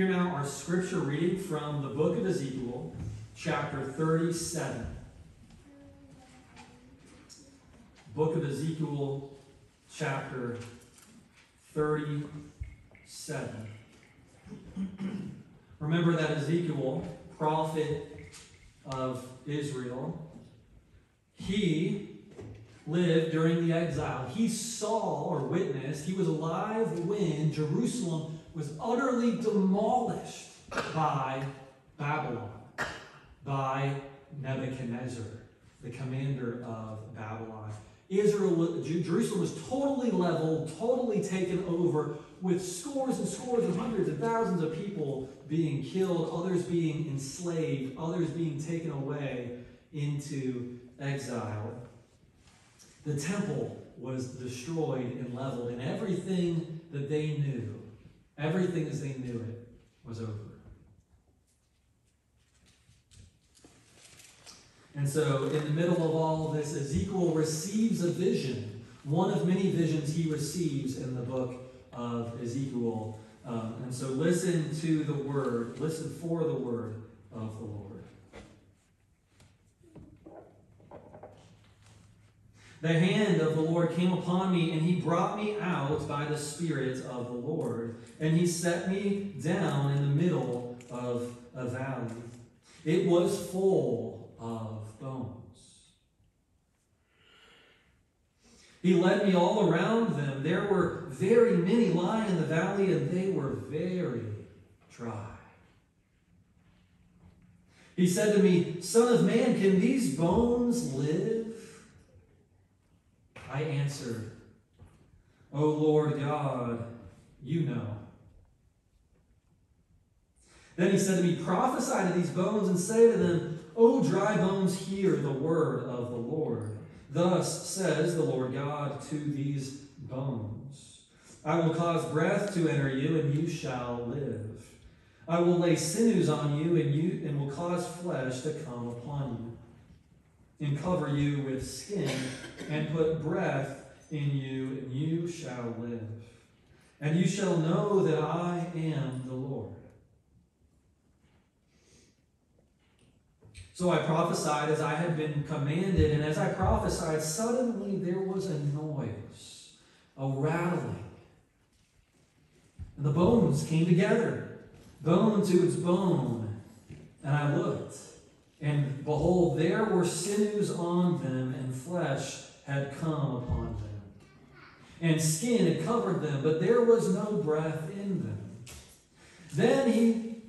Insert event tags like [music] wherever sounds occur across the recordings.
Hear now our scripture reading from the book of Ezekiel, chapter 37. Book of Ezekiel, chapter 37. Remember that Ezekiel, prophet of Israel, he lived during the exile. He saw or witnessed, he was alive when Jerusalem was utterly demolished by Babylon, by Nebuchadnezzar, the commander of Babylon. Israel, Jerusalem was totally leveled, totally taken over, with scores and scores and hundreds and thousands of people being killed, others being enslaved, others being taken away into exile. The temple was destroyed and leveled, and everything that they knew, everything as they knew it, was over. And so, in the middle of all of this, Ezekiel receives a vision, one of many visions he receives in the book of Ezekiel. Um, and so, listen to the word, listen for the word of the Lord. The hand of the Lord came upon me, and he brought me out by the Spirit of the Lord. And he set me down in the middle of a valley. It was full of bones. He led me all around them. There were very many lying in the valley, and they were very dry. He said to me, Son of man, can these bones live? I answered, O Lord God, you know. Then he said to me, Prophesy to these bones and say to them, O dry bones, hear the word of the Lord. Thus says the Lord God to these bones I will cause breath to enter you, and you shall live. I will lay sinews on you, and you and will cause flesh to come upon you and cover you with skin, and put breath in you, and you shall live. And you shall know that I am the Lord. So I prophesied as I had been commanded, and as I prophesied, suddenly there was a noise, a rattling. And the bones came together, bone to its bone. And I looked and behold, there were sinews on them, and flesh had come upon them. And skin had covered them, but there was no breath in them. Then he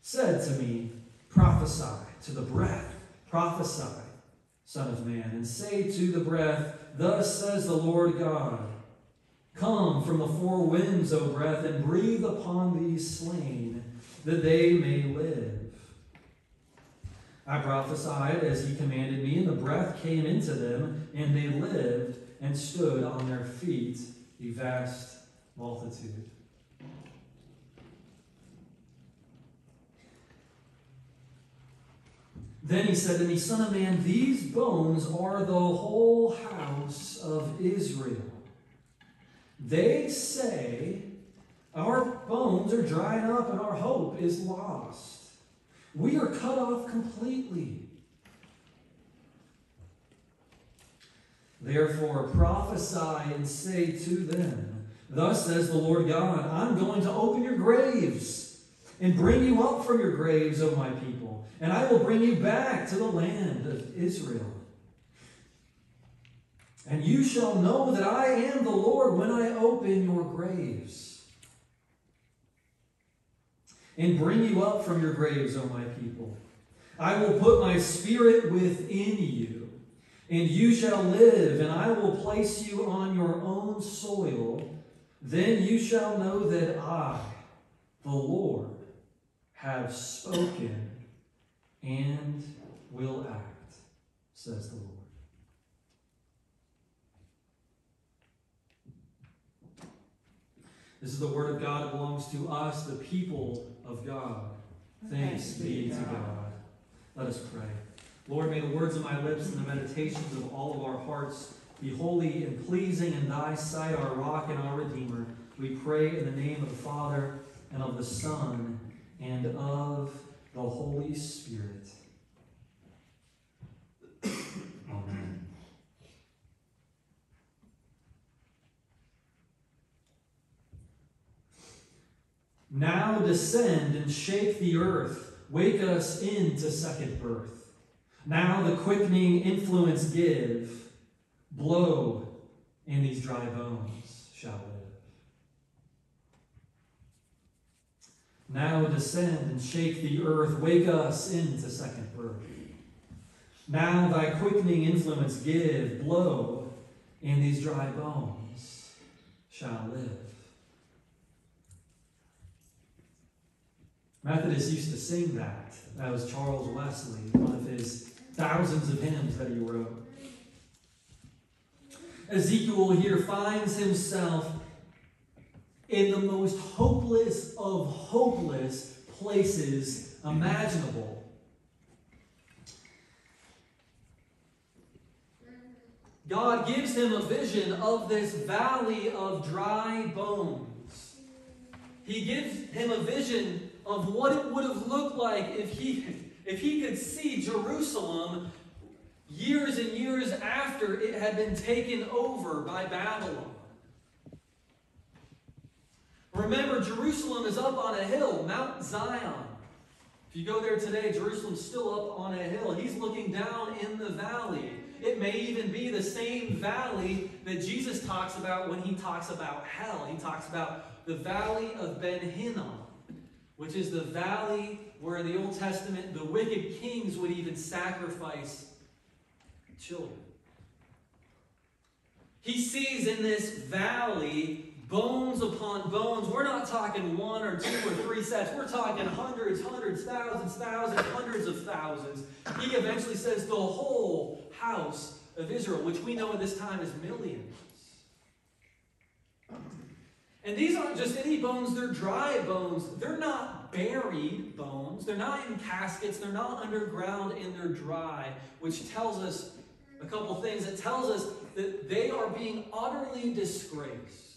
said to me, Prophesy to the breath, prophesy, Son of Man, and say to the breath, Thus says the Lord God, Come from the four winds, O breath, and breathe upon these slain, that they may live. I prophesied as he commanded me, and the breath came into them, and they lived and stood on their feet, a vast multitude. Then he said to me, Son of man, these bones are the whole house of Israel. They say, Our bones are dried up and our hope is lost. We are cut off completely. Therefore, prophesy and say to them, Thus says the Lord God, I'm going to open your graves and bring you up from your graves, O my people, and I will bring you back to the land of Israel. And you shall know that I am the Lord when I open your graves and bring you up from your graves, O my people. I will put my spirit within you, and you shall live, and I will place you on your own soil. Then you shall know that I, the Lord, have spoken and will act, says the Lord. This is the word of God that belongs to us, the people of God. Thanks be to God. Let us pray. Lord, may the words of my lips and the meditations of all of our hearts be holy and pleasing in thy sight, our rock and our redeemer. We pray in the name of the Father, and of the Son, and of the Holy Spirit. Amen. Now descend and shake the earth. Wake us into second birth. Now the quickening influence give. Blow, and these dry bones shall live. Now descend and shake the earth. Wake us into second birth. Now thy quickening influence give. Blow, and these dry bones shall live. Methodists used to sing that. That was Charles Wesley, one of his thousands of hymns that he wrote. Ezekiel here finds himself in the most hopeless of hopeless places imaginable. God gives him a vision of this valley of dry bones. He gives him a vision of what it would have looked like if he, if he could see Jerusalem years and years after it had been taken over by Babylon. Remember, Jerusalem is up on a hill, Mount Zion. If you go there today, Jerusalem's still up on a hill. He's looking down in the valley. It may even be the same valley that Jesus talks about when he talks about hell. He talks about the valley of Ben Hinnom which is the valley where in the Old Testament the wicked kings would even sacrifice children. He sees in this valley bones upon bones. We're not talking one or two or three sets. We're talking hundreds, hundreds, thousands, thousands, hundreds of thousands. He eventually says the whole house of Israel, which we know at this time is millions. And these aren't just any bones, they're dry bones. They're not buried bones. They're not in caskets. They're not underground and they're dry, which tells us a couple things. It tells us that they are being utterly disgraced.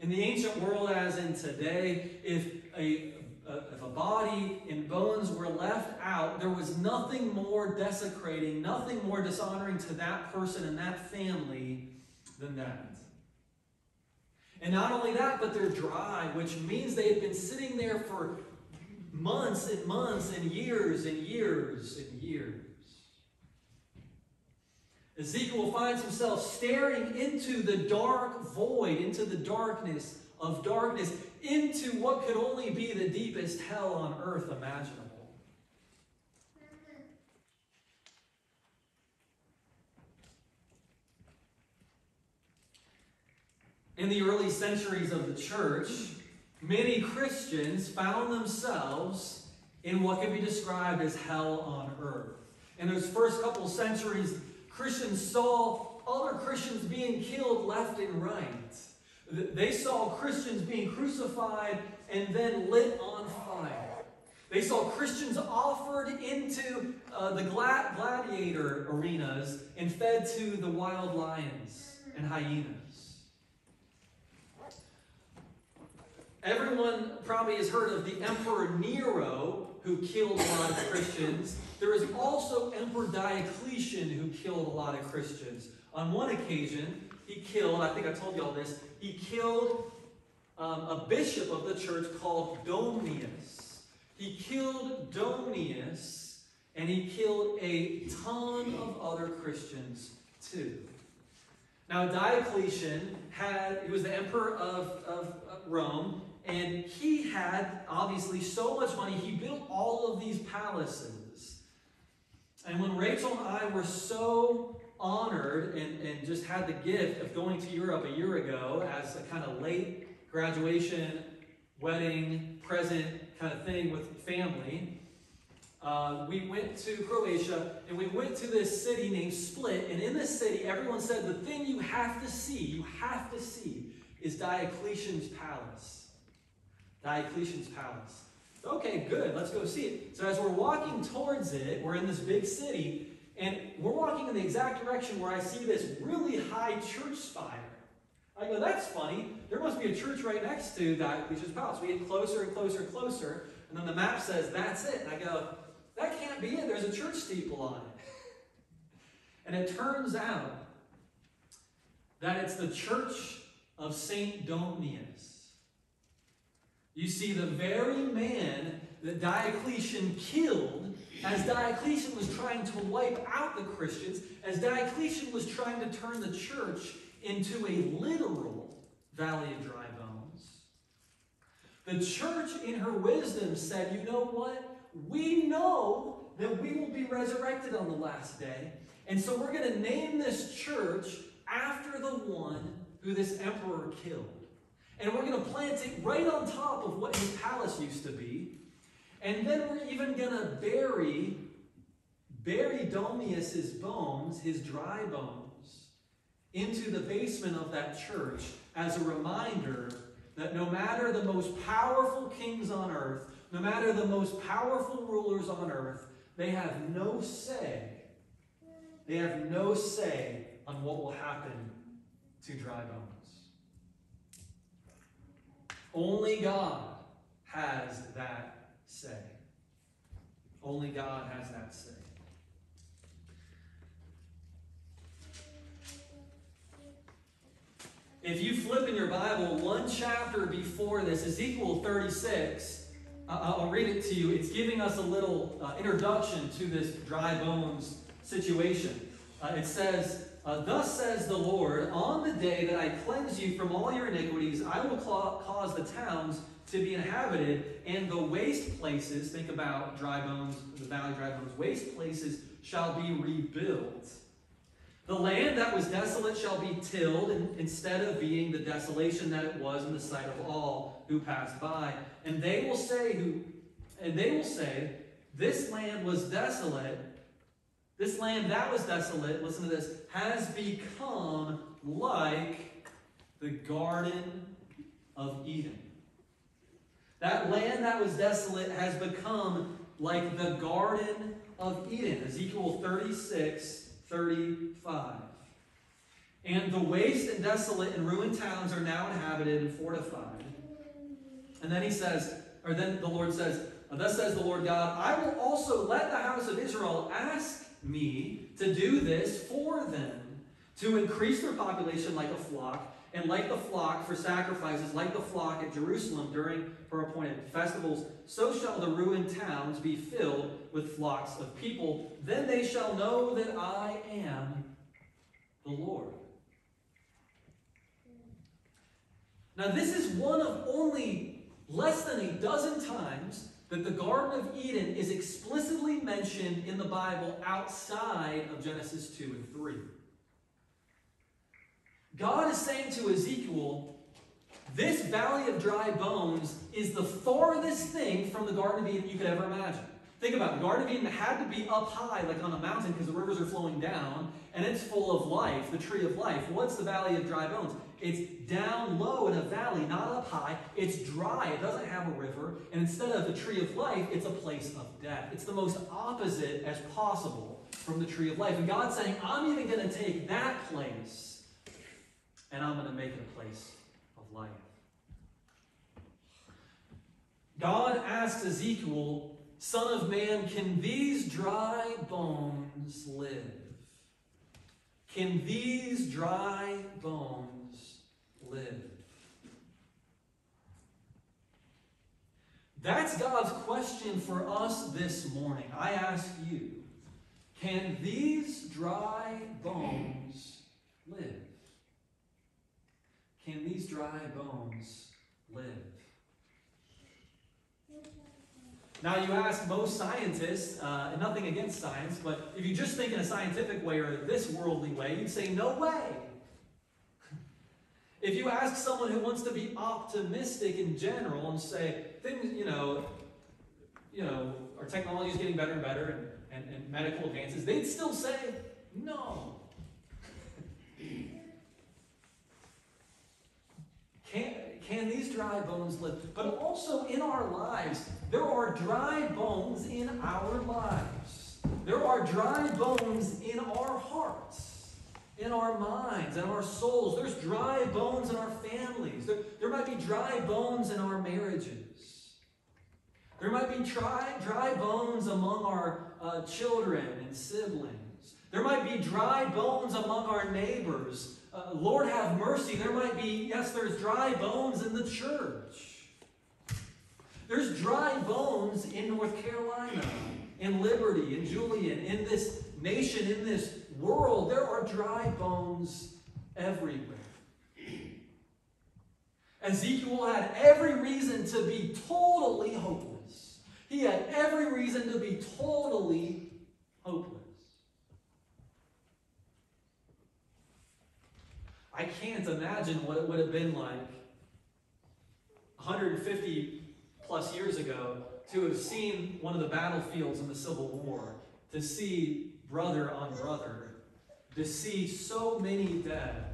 In the ancient world, as in today, if a, a, if a body and bones were left out, there was nothing more desecrating, nothing more dishonoring to that person and that family than that. And not only that, but they're dry, which means they have been sitting there for months and months and years and years and years. Ezekiel finds himself staring into the dark void, into the darkness of darkness, into what could only be the deepest hell on earth imaginable. In the early centuries of the church, many Christians found themselves in what could be described as hell on earth. In those first couple centuries, Christians saw other Christians being killed left and right. They saw Christians being crucified and then lit on fire. They saw Christians offered into uh, the gladiator arenas and fed to the wild lions and hyenas. Everyone probably has heard of the Emperor Nero, who killed a lot of Christians. There is also Emperor Diocletian, who killed a lot of Christians. On one occasion, he killed, I think I told you all this, he killed um, a bishop of the church called Domnius. He killed Domnius, and he killed a ton of other Christians too. Now, Diocletian had, he was the emperor of, of Rome, and he had, obviously, so much money, he built all of these palaces. And when Rachel and I were so honored and, and just had the gift of going to Europe a year ago as a kind of late graduation, wedding, present kind of thing with family, uh, we went to Croatia and we went to this city named Split. And in this city, everyone said the thing you have to see, you have to see, is Diocletian's palace. Diocletian's palace. Okay, good, let's go see it. So as we're walking towards it, we're in this big city, and we're walking in the exact direction where I see this really high church spire. I go, that's funny. There must be a church right next to Diocletian's palace. We get closer and closer and closer, and then the map says that's it. And I go, that can't be it. There's a church steeple on it. [laughs] And it turns out that it's the church of St. Domnius. You see, the very man that Diocletian killed as Diocletian was trying to wipe out the Christians, as Diocletian was trying to turn the church into a literal valley of dry bones. The church, in her wisdom, said, You know what? We know that we will be resurrected on the last day. And so we're going to name this church after the one who this emperor killed. And we're going to plant it right on top of what his palace used to be. And then we're even going to bury, bury Domnius's bones, his dry bones, into the basement of that church as a reminder that no matter the most powerful kings on earth, no matter the most powerful rulers on earth, they have no say. They have no say on what will happen to dry bones. Only God has that say. Only God has that say. If you flip in your Bible one chapter before this, Ezekiel 36, I'll read it to you. It's giving us a little uh, introduction to this dry bones situation. Uh, it says, uh, Thus says the Lord, on the day that I cleanse you from all your iniquities, I will cause the towns to be inhabited, and the waste places, think about dry bones, the valley dry bones, waste places shall be rebuilt. The land that was desolate shall be tilled instead of being the desolation that it was in the sight of all who passed by. And they will say who and they will say, This land was desolate. This land that was desolate, listen to this, has become like the Garden of Eden. That land that was desolate has become like the Garden of Eden. Ezekiel 36, 35. And the waste and desolate and ruined towns are now inhabited and fortified. And then he says, or then the Lord says, Thus says the Lord God, I will also let the house of Israel ask me to do this for them, to increase their population like a flock, and like the flock for sacrifices, like the flock at Jerusalem during her appointed festivals, so shall the ruined towns be filled with flocks of people. Then they shall know that I am the Lord. Now, this is one of only less than a dozen times that the Garden of Eden is explicitly mentioned in the Bible outside of Genesis 2 and 3. God is saying to Ezekiel, this valley of dry bones is the farthest thing from the Garden of Eden you could ever imagine. Think about it. Garden of Eden had to be up high, like on a mountain, because the rivers are flowing down, and it's full of life, the tree of life. What's the valley of dry bones? It's down low in a valley, not up high. It's dry. It doesn't have a river. And instead of the tree of life, it's a place of death. It's the most opposite as possible from the tree of life. And God's saying, I'm even going to take that place and I'm going to make it a place of life. God asks Ezekiel, Son of man, can these dry bones live? Can these dry bones live? That's God's question for us this morning. I ask you, can these dry bones live? Can these dry bones live? Now, you ask most scientists, uh, nothing against science, but if you just think in a scientific way or this worldly way, you'd say, no way. [laughs] if you ask someone who wants to be optimistic in general and say, things, you know, you know, our technology is getting better and better and, and, and medical advances, they'd still say, no. Can, these dry bones live? But also in our lives, there are dry bones in our lives. There are dry bones in our hearts. in our minds in our souls. There's dry bones in our families. There, there might be dry bones in our marriages. There might be dry, dry bones among our uh, children and siblings. There might be dry bones among our neighbors. Uh, Lord have mercy. There might be, yes, there's dry bones in the church. There's dry bones in North Carolina, in Liberty, in Julian, in this nation, in this world. There are dry bones everywhere. Ezekiel had every reason to be totally hopeless. He had every reason to be totally hopeless. I can't imagine what it would have been like 150 plus years ago to have seen one of the battlefields in the Civil War, to see brother on brother, to see so many dead,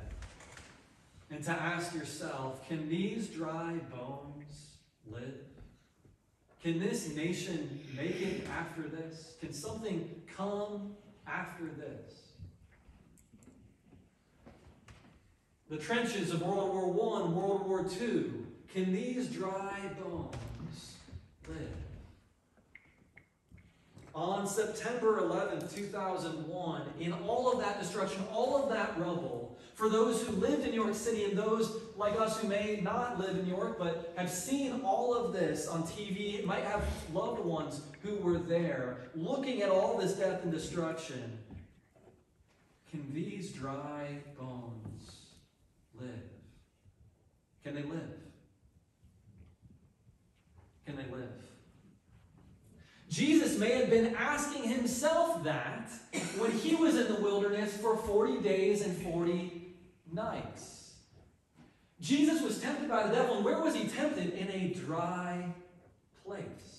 and to ask yourself can these dry bones live? Can this nation make it after this? Can something come after this? The trenches of World War I, World War II, can these dry bones live? On September 11, 2001, in all of that destruction, all of that rubble, for those who lived in New York City and those like us who may not live in New York but have seen all of this on TV, might have loved ones who were there, looking at all this death and destruction, can these dry bones live? Can they live? Can they live? Jesus may have been asking himself that when he was in the wilderness for 40 days and 40 nights. Jesus was tempted by the devil, and where was he tempted? In a dry place.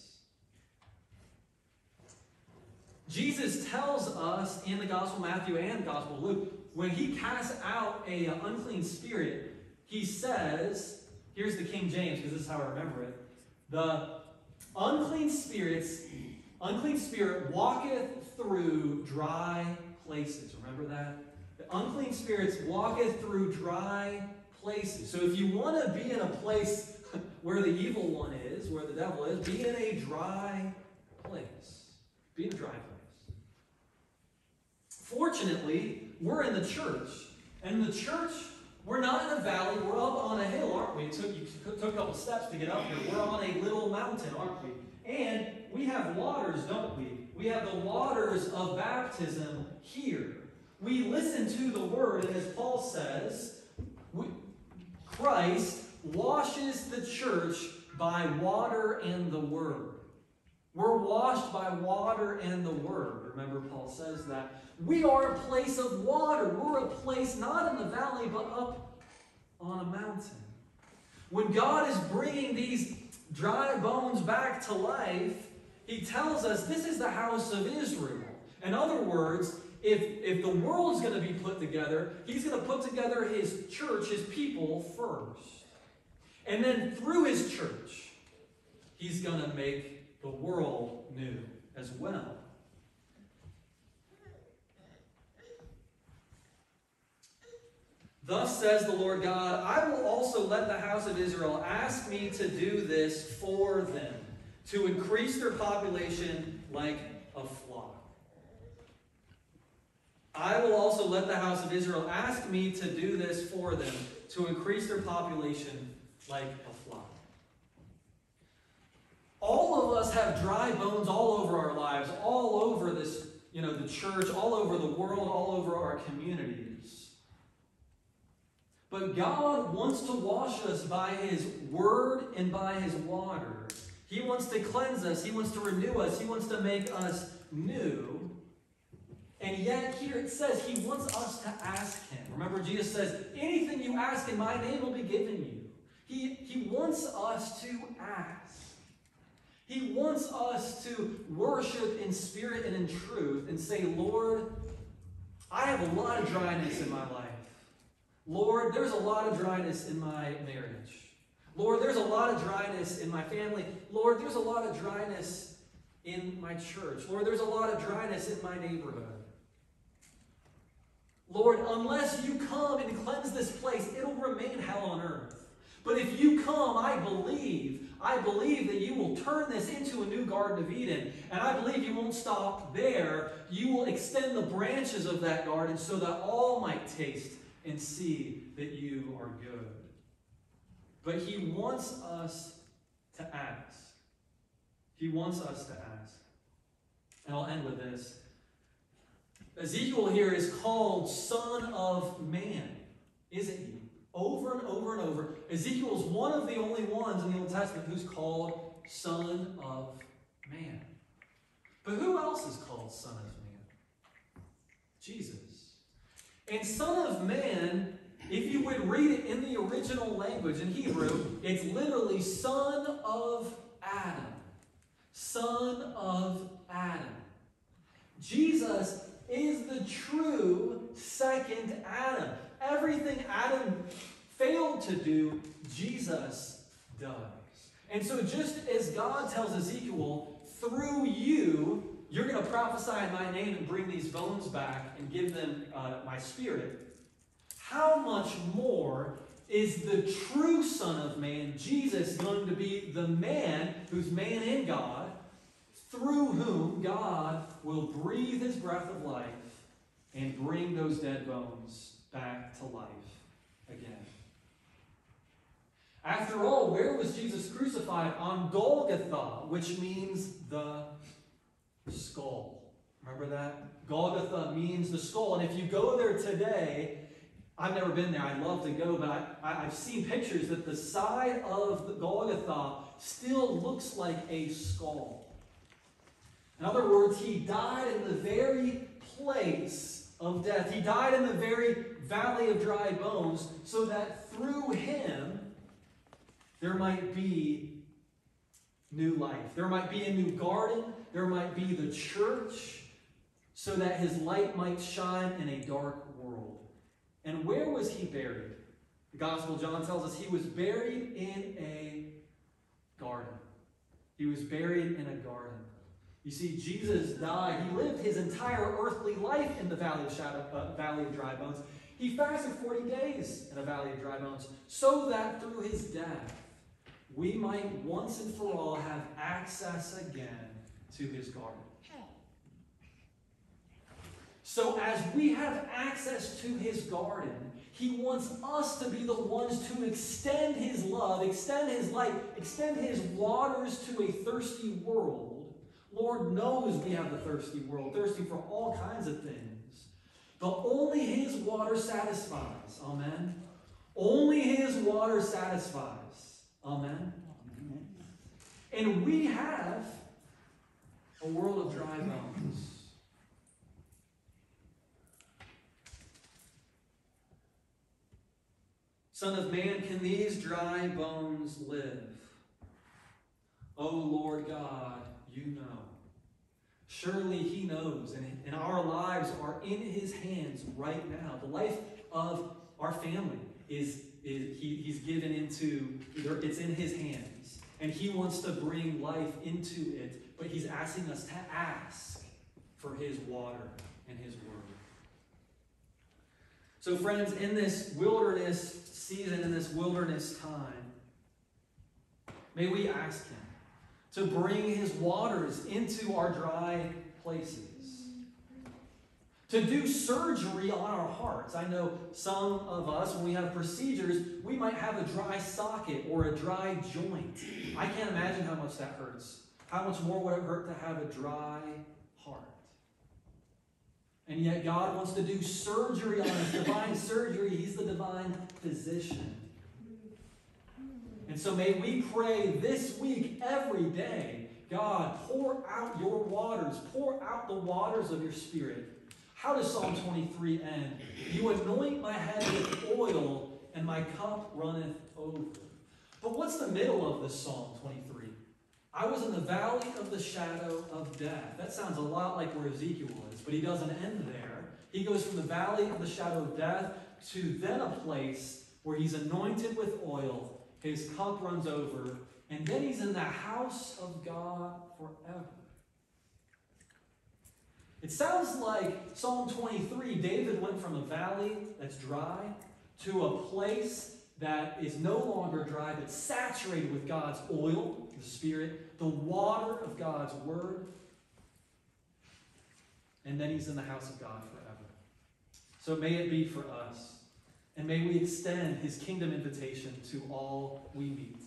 Jesus tells us in the Gospel Matthew and Gospel Luke, when he casts out a uh, unclean spirit, he says, here's the King James, because this is how I remember it. The unclean spirits, unclean spirit walketh through dry places. Remember that? The unclean spirits walketh through dry places. So if you want to be in a place [laughs] where the evil one is, where the devil is, be in a dry place. Be in a dry place. Fortunately, we're in the church. And in the church we're not in a valley, we're up on a hill, aren't we? It took, you took a couple steps to get up here. We're on a little mountain, aren't we? And we have waters, don't we? We have the waters of baptism here. We listen to the word, and as Paul says, we, Christ washes the church by water and the word. We're washed by water and the word. Remember, Paul says that. We are a place of water. We're a place not in the valley, but up on a mountain. When God is bringing these dry bones back to life, he tells us this is the house of Israel. In other words, if, if the world's going to be put together, he's going to put together his church, his people first. And then through his church, he's going to make the world new as well. Thus says the Lord God, I will also let the house of Israel ask me to do this for them, to increase their population like a flock. I will also let the house of Israel ask me to do this for them, to increase their population like a flock. All of us have dry bones all over our lives, all over this, you know, the church, all over the world, all over our communities. But God wants to wash us by His Word and by His water. He wants to cleanse us. He wants to renew us. He wants to make us new. And yet, here it says He wants us to ask Him. Remember, Jesus says, Anything you ask in my name will be given you. He, he wants us to ask. He wants us to worship in spirit and in truth and say, Lord, I have a lot of dryness in my life. Lord, there's a lot of dryness in my marriage. Lord, there's a lot of dryness in my family. Lord, there's a lot of dryness in my church. Lord, there's a lot of dryness in my neighborhood. Lord, unless you come and cleanse this place, it'll remain hell on earth. But if you come, I believe, I believe that you will turn this into a new Garden of Eden. And I believe you won't stop there. You will extend the branches of that garden so that all might taste and see that you are good. But he wants us to ask. He wants us to ask. And I'll end with this. Ezekiel here is called Son of Man, isn't he? Over and over and over. Ezekiel is one of the only ones in the Old Testament who's called Son of Man. But who else is called Son of Man? Jesus. And Son of Man, if you would read it in the original language in Hebrew, it's literally Son of Adam. Son of Adam. Jesus is the true second Adam. Everything Adam failed to do, Jesus does. And so, just as God tells Ezekiel, through you, you're going to prophesy in my name and bring these bones back and give them uh, my spirit, how much more is the true Son of Man, Jesus, going to be the man who's man in God, through whom God will breathe his breath of life and bring those dead bones back to life again. After all, where was Jesus crucified? On Golgotha, which means the skull. Remember that? Golgotha means the skull. And if you go there today, I've never been there. I'd love to go, but I, have seen pictures that the side of the Golgotha still looks like a skull. In other words, he died in the very place of death. He died in the very valley of dry bones so that through him there might be new life. There might be a new garden. There might be the church so that his light might shine in a dark world. And where was he buried? The Gospel John tells us he was buried in a garden. He was buried in a garden. You see, Jesus died. He lived his entire earthly life in the valley of, shadow, uh, valley of dry bones. He fasted 40 days in a valley of dry bones so that through his death, we might once and for all have access again to his garden. So, as we have access to his garden, he wants us to be the ones to extend his love, extend his light, extend his waters to a thirsty world. Lord knows we have a thirsty world, thirsty for all kinds of things. But only his water satisfies. Amen. Only his water satisfies. Amen. Amen. And we have a world of dry bones. Son of man, can these dry bones live? O oh Lord God, you know. Surely he knows, and, and our lives are in his hands right now. The life of our family is, is he, he's given into, it's in his hands. And he wants to bring life into it, but he's asking us to ask for his water and his word. So, friends, in this wilderness season, in this wilderness time, may we ask him to bring his waters into our dry places. To do surgery on our hearts. I know some of us, when we have procedures, we might have a dry socket or a dry joint. I can't imagine how much that hurts. How much more would it hurt to have a dry heart? And yet, God wants to do surgery on us, divine surgery. He's the divine physician. And so, may we pray this week, every day, God, pour out your waters, pour out the waters of your Spirit. How does Psalm 23 end? You anoint my head with oil, and my cup runneth over. But what's the middle of this Psalm 23? I was in the valley of the shadow of death. That sounds a lot like where Ezekiel is, but he doesn't end there. He goes from the valley of the shadow of death to then a place where he's anointed with oil, his cup runs over, and then he's in the house of God forever. It sounds like Psalm 23, David went from a valley that's dry to a place that is no longer dry, but saturated with God's oil, the Spirit, the water of God's Word. And then he's in the house of God forever. So may it be for us. And may we extend his kingdom invitation to all we meet.